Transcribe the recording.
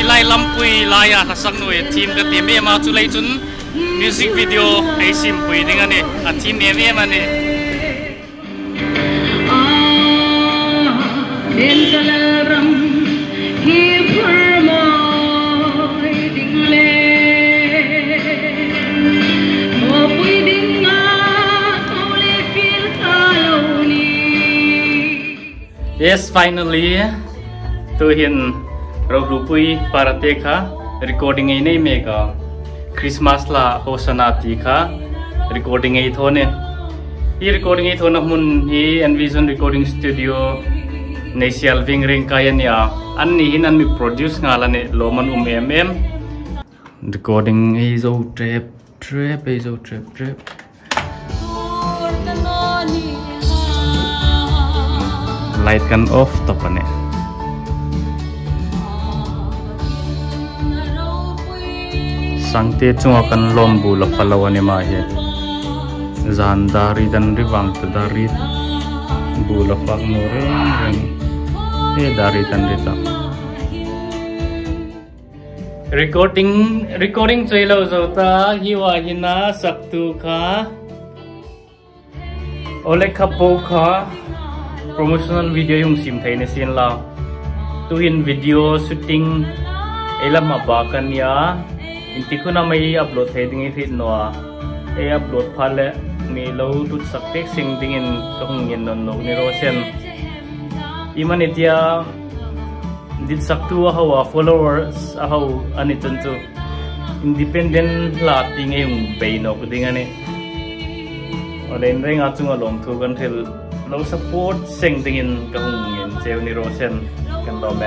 hi lai lam pui lai à tha sang nui team cái team em mà chu lai chun music video ai sim pui ding ani à team em em ani ram yes finally tôi hiện ro rupui parate kha recording ei nei me ka christmas la hosana ti kha recording ei thone. Hi recording ei thona mun hi envision recording studio sial ving ring kaya nia an ni hin an mi produce ngala ne loman um mm recording ei zo trap trap ei zo trap trap. Light kan off to sangte chunga kan lom bu la falawani ma he zan dari dan riwang te dari bu la fak no reng reng he dari tan rita. Recording recording chailo zota hiwa hina saktu kha. Ole khapo kha promotional video yung sim thai ne sin la. Tu hin video shooting อินติคุณไม่อัพโหลดเฮดิ้งฟิตนัวเออัพโหลดพัลเลมีเราดูสักเท็กซิงดิ้งอินก็คงเงินนนนนิโรเซนอีมันนี่ทีดิสักตัวเขาว่า followers เขาอันนี้จนตั independent ลาติงเองไปนอกดิ้งอันนี้อะเรนั่งอาจุงลงทุกันที่เรา support สิ่งดิ้งอินก็คงเงินเซลนิโรเซนกันต่อไป